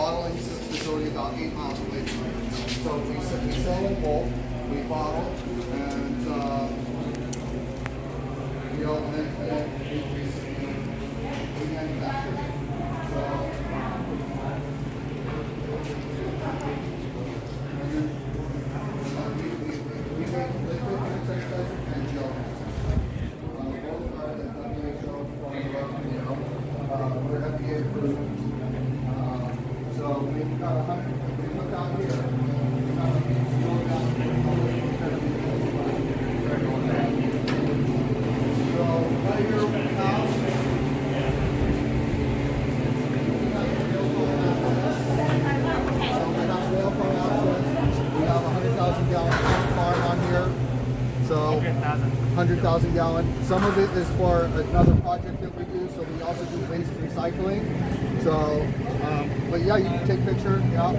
bottling facility about eight miles away from here. So we, we sell in bulk, we bottle, and, uh, and then, then we, we, we manufacture. So, and then, uh, we, we, we make liquid hand sanitizer and gel hand sanitizer. Uh, both are the WHO formula, you know, uh, we're FDA approved. Uh, so we've got a hundred, if we look out here, we have a big slow down. So right here we have. we have the rail car access. So we got rail car access. We have a hundred thousand gallon tank farm on here. So. 100,000 gallon. Some of it is for another project that we do, so we also do waste recycling. So, but yeah, you can take picture. Yeah.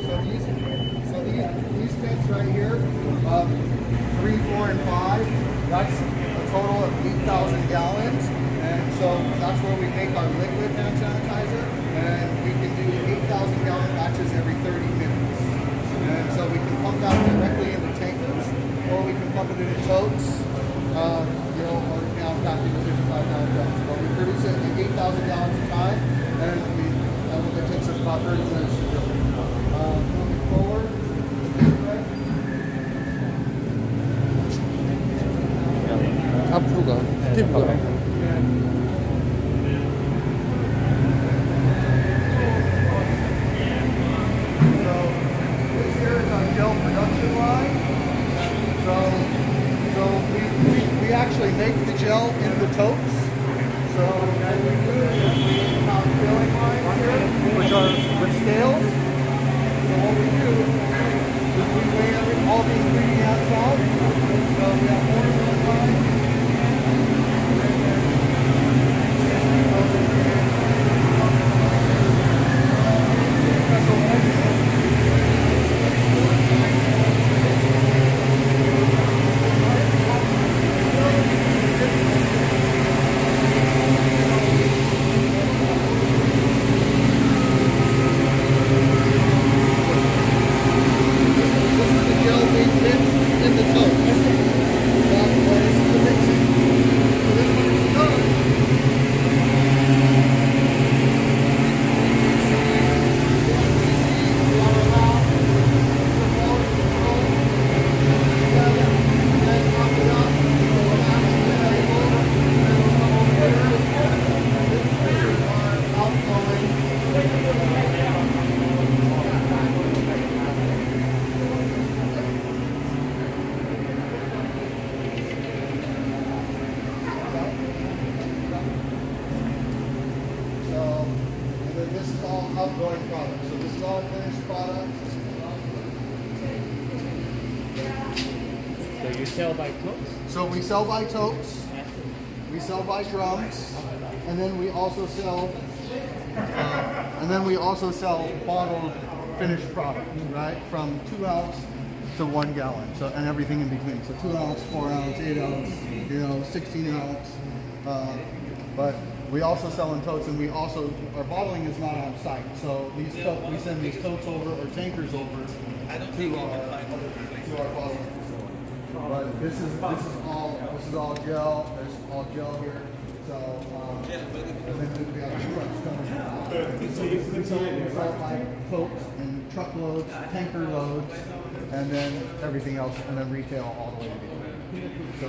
So these, so these, these tanks right here, um, three, four, and five, that's a total of 8,000 gallons. And so that's where we make our liquid hand sanitizer. And we can do 8,000 gallon batches every 30 minutes. And so we can pump that directly into tankers, or we can pump it into totes, um, you know, or now back into 55 gallon drums. But we produce it in 8,000 gallons a time, and we, it takes us about 30 minutes to do. Um, moving forward. 앞 actually make the gel in the totes. So what we do we have filling lines here, which are scales. So what we do is we weigh all the ingredients out. So we have one filling line. Special engine. This is the gel being mixed in the tote. Now, well, this is the mixing. So then when it's done, we are allowed to promote the tote together, and then pump it up, so it actually label, and then we'll come over here. This is our outgoing So, and then this is all outgoing product. So this is all finished product. So you sell by totes? So we sell by totes, we sell by drums, and then we also sell, uh, and then we also sell bottled finished product, right? From two ounce to one gallon, so and everything in between. So two ounce, four ounce, eight ounce, you know, sixteen ounce. Uh, but we also sell in totes, and we also our bottling is not on site. So these to- we send these totes over or tankers over to our to our bottling facility. But this is this is all this is all gel. There's all gel here. So um, and then we have trucks coming. So we we sell we sell like totes and truckloads, tanker loads, and then everything else, and then retail all the way to the end. So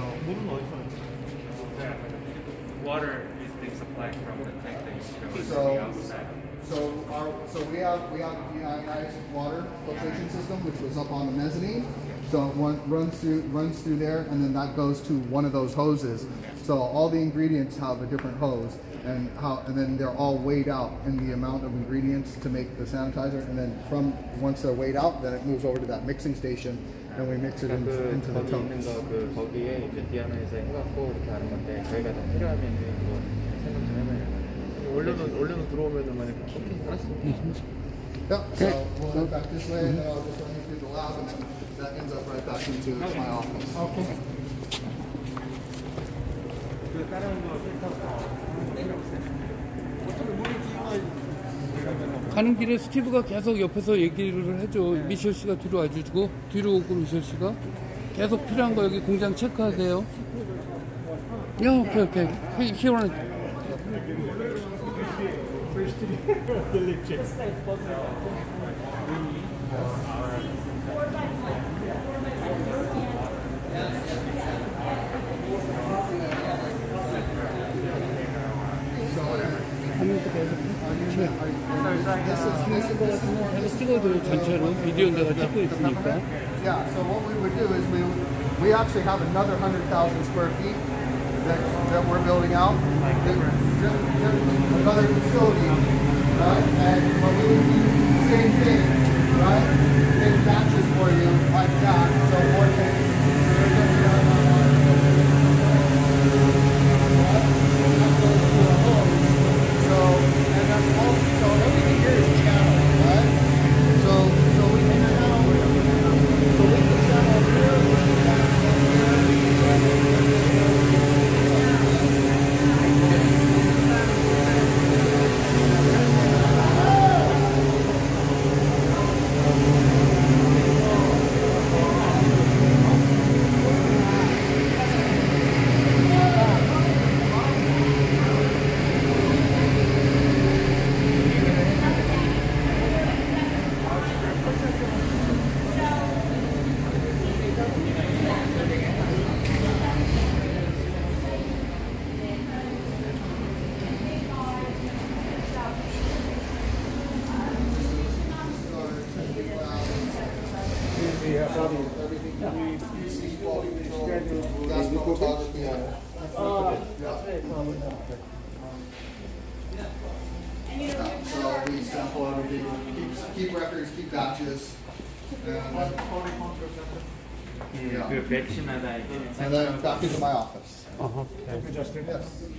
Water being supplied from the tank that you So- outside. So our so we have we have deionized water filtration system which was up on the mezzanine. So it one, runs through runs through there and then that goes to one of those hoses. So all the ingredients have a different hose and how and then they're all weighed out in the amount of ingredients to make the sanitizer and then from once they're weighed out then it moves over to that mixing station and we mix it in, 그 into the 거기 있는 totes. 거그 거기에 이제 디아나에서 해갖고 이렇게 하는 건데 저희가 더 필요하면 그거 생각 좀 해봐야 돼요. 원료는 원료는 들어오면은 만약에 오케이 알았어. Yep. So we'll head back this way, and then I'll just run you through the lab, and then that ends up right back into my office. Okay. 그 다른 거가 는 길에 스티브가 계속 옆에서 얘기를 해줘. 미셸 씨가 뒤로 와주고 뒤로 오고 미셸 씨가 계속 필요한 거 여기 공장 체크하세요. 야, 오케이 오케이. He wanna- 계속 찍어줘요 전체로 비디오 내가 찍고 있으니까. Yeah. So what we would do is we we actually have another hundred thousand square feet that that we're building out. That- that- that- Another facility, right? And what we would do the same thing, right? Make batches for you Keep, keep records, keep batches. And, yeah. and then back in my office. Uh -huh. Yes.